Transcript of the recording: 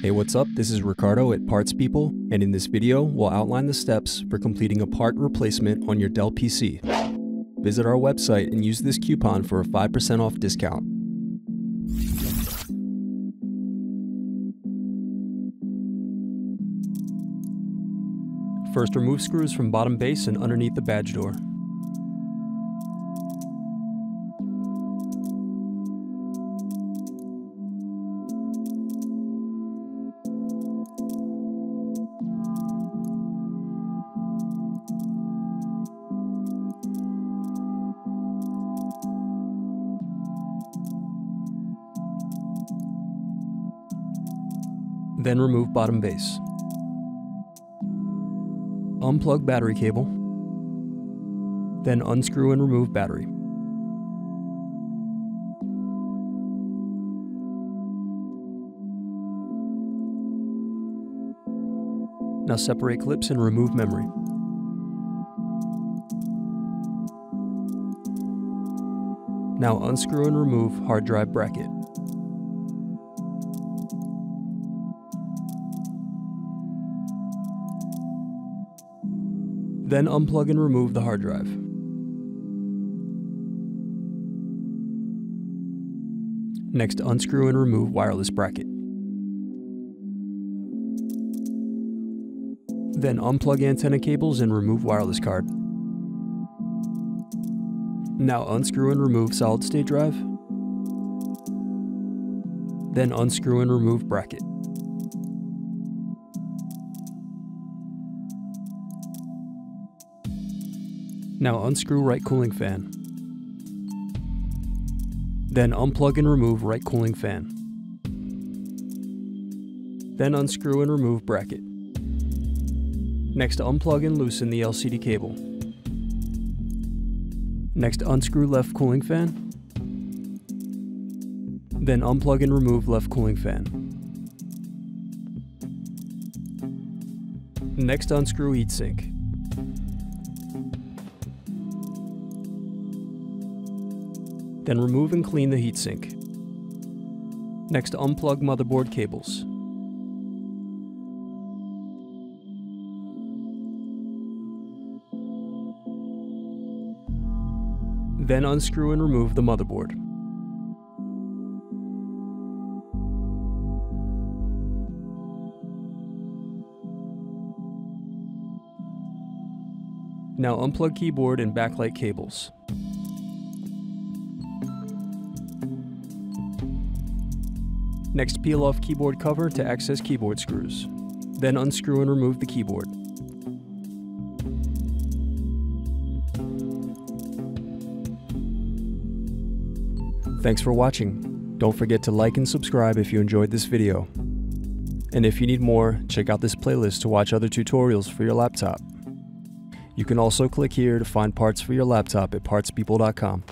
Hey, what's up? This is Ricardo at Parts People, and in this video, we'll outline the steps for completing a part replacement on your Dell PC. Visit our website and use this coupon for a 5% off discount. First, remove screws from bottom base and underneath the badge door. Then remove bottom base. Unplug battery cable. Then unscrew and remove battery. Now separate clips and remove memory. Now unscrew and remove hard drive bracket. Then unplug and remove the hard drive. Next, unscrew and remove wireless bracket. Then unplug antenna cables and remove wireless card. Now unscrew and remove solid state drive. Then unscrew and remove bracket. Now unscrew right cooling fan. Then unplug and remove right cooling fan. Then unscrew and remove bracket. Next unplug and loosen the LCD cable. Next unscrew left cooling fan. Then unplug and remove left cooling fan. Next unscrew heatsink. Then remove and clean the heatsink. Next, unplug motherboard cables. Then unscrew and remove the motherboard. Now unplug keyboard and backlight cables. Next, peel off keyboard cover to access keyboard screws. Then unscrew and remove the keyboard. Thanks for watching. Don't forget to like and subscribe if you enjoyed this video. And if you need more, check out this playlist to watch other tutorials for your laptop. You can also click here to find parts for your laptop at partspeople.com.